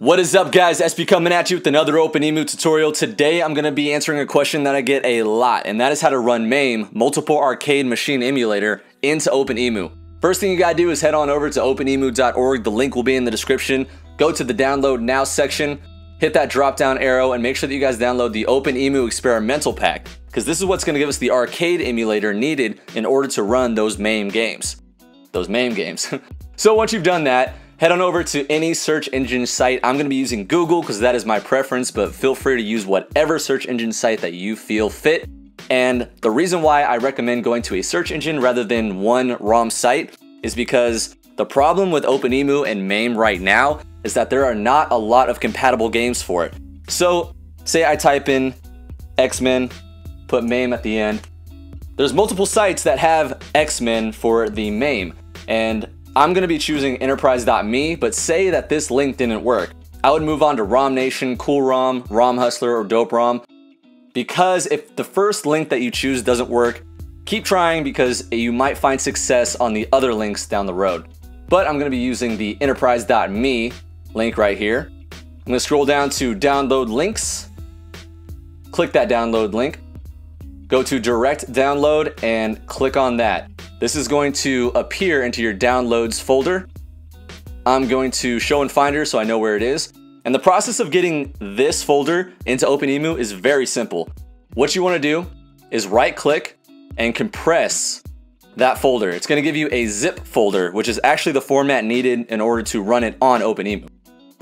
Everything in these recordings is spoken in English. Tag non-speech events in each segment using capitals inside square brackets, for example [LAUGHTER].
What is up guys, SB coming at you with another OpenEmu tutorial. Today I'm going to be answering a question that I get a lot, and that is how to run MAME, Multiple Arcade Machine Emulator, into OpenEmu. First thing you gotta do is head on over to openemu.org, the link will be in the description. Go to the download now section, hit that drop down arrow, and make sure that you guys download the OpenEmu Experimental Pack, because this is what's going to give us the arcade emulator needed in order to run those MAME games. Those MAME games. [LAUGHS] so once you've done that, head on over to any search engine site. I'm gonna be using Google because that is my preference, but feel free to use whatever search engine site that you feel fit. And the reason why I recommend going to a search engine rather than one ROM site is because the problem with OpenEmu and MAME right now is that there are not a lot of compatible games for it. So say I type in X-Men, put MAME at the end. There's multiple sites that have X-Men for the MAME, and I'm gonna be choosing emuparadise.me, but say that this link didn't work. I would move on to ROM Nation, Cool ROM, ROM Hustler, or Dope ROM. Because if the first link that you choose doesn't work, keep trying because you might find success on the other links down the road. But I'm gonna be using the emuparadise.me link right here. I'm gonna scroll down to download links, click that download link, go to direct download and click on that. This is going to appear into your downloads folder. I'm going to show in Finder so I know where it is. And the process of getting this folder into OpenEmu is very simple. What you want to do is right click and compress that folder. It's going to give you a zip folder, which is actually the format needed in order to run it on OpenEmu.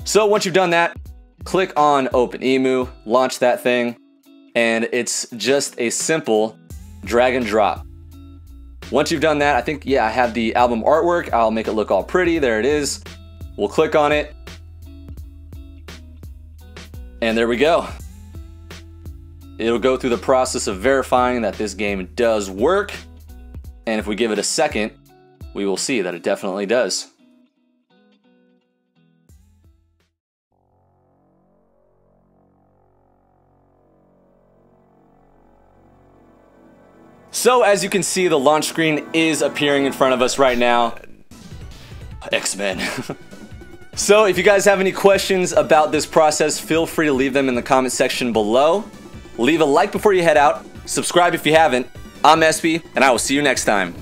So once you've done that, click on OpenEmu, launch that thing, and it's just a simple drag and drop. Once you've done that, I think, yeah, I have the album artwork. I'll make it look all pretty. There it is. We'll click on it. And there we go. It'll go through the process of verifying that this game does work. And if we give it a second, we will see that it definitely does. So as you can see, the launch screen is appearing in front of us right now. X-Men. [LAUGHS] so if you guys have any questions about this process, feel free to leave them in the comment section below. Leave a like before you head out. Subscribe if you haven't. I'm SB, and I will see you next time.